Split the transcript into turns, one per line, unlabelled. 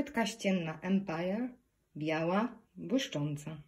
Płytka ścienna Empire, biała, błyszcząca.